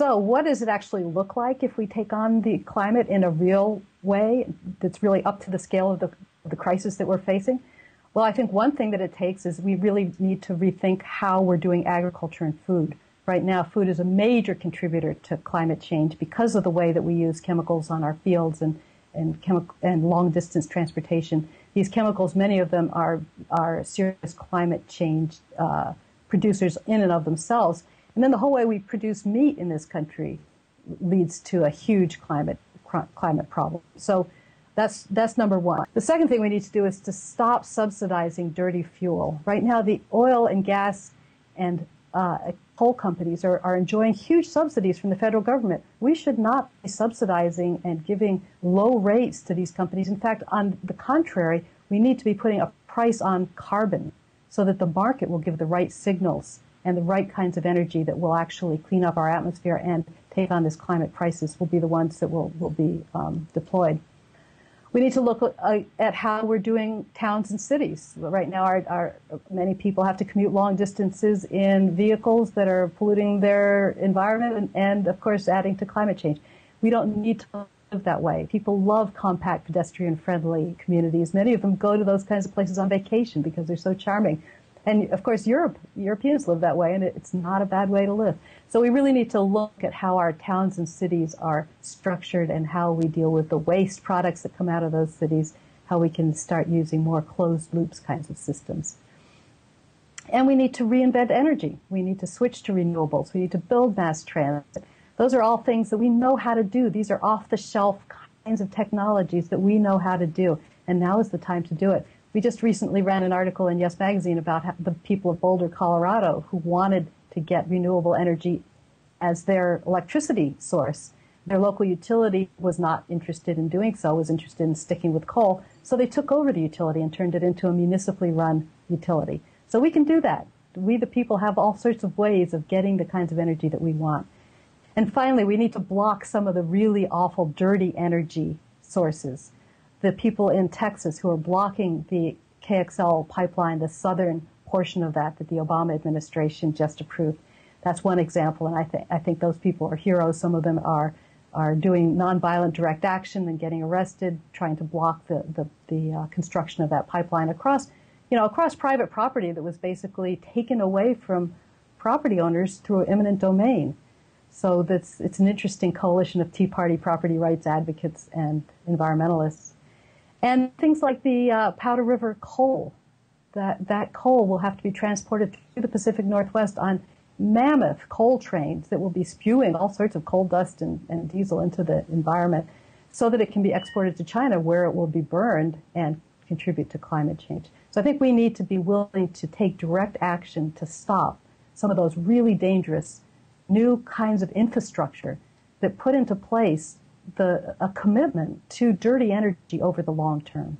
So, what does it actually look like if we take on the climate in a real way that's really up to the scale of the, the crisis that we're facing? Well, I think one thing that it takes is we really need to rethink how we're doing agriculture and food. Right now, food is a major contributor to climate change because of the way that we use chemicals on our fields and, and, and long distance transportation. These chemicals, many of them are, are serious climate change uh, producers in and of themselves. And then the whole way we produce meat in this country leads to a huge climate climate problem. So that's that's number one. The second thing we need to do is to stop subsidizing dirty fuel. Right now, the oil and gas and uh, coal companies are, are enjoying huge subsidies from the federal government. We should not be subsidizing and giving low rates to these companies. In fact, on the contrary, we need to be putting a price on carbon so that the market will give the right signals and the right kinds of energy that will actually clean up our atmosphere and take on this climate crisis will be the ones that will, will be um, deployed. We need to look uh, at how we're doing towns and cities. Right now, our, our, many people have to commute long distances in vehicles that are polluting their environment and, and, of course, adding to climate change. We don't need to live that way. People love compact, pedestrian friendly communities. Many of them go to those kinds of places on vacation because they're so charming. And of course, Europe, Europeans live that way, and it's not a bad way to live. So we really need to look at how our towns and cities are structured and how we deal with the waste products that come out of those cities, how we can start using more closed loops kinds of systems. And we need to reinvent energy. We need to switch to renewables. We need to build mass transit. Those are all things that we know how to do. These are off the shelf kinds of technologies that we know how to do. And now is the time to do it. We just recently ran an article in Yes Magazine about the people of Boulder, Colorado, who wanted to get renewable energy as their electricity source. Their local utility was not interested in doing so, was interested in sticking with coal. So they took over the utility and turned it into a municipally run utility. So we can do that. We, the people, have all sorts of ways of getting the kinds of energy that we want. And finally, we need to block some of the really awful, dirty energy sources the people in Texas who are blocking the KXL pipeline, the southern portion of that that the Obama administration just approved. That's one example, and I think I think those people are heroes. Some of them are are doing nonviolent direct action and getting arrested, trying to block the the, the uh, construction of that pipeline across, you know, across private property that was basically taken away from property owners through eminent domain. So that's it's an interesting coalition of Tea Party property rights advocates and environmentalists and things like the uh, Powder River coal. That, that coal will have to be transported through the Pacific Northwest on mammoth coal trains that will be spewing all sorts of coal dust and, and diesel into the environment so that it can be exported to China where it will be burned and contribute to climate change. So I think we need to be willing to take direct action to stop some of those really dangerous new kinds of infrastructure that put into place the, a commitment to dirty energy over the long term.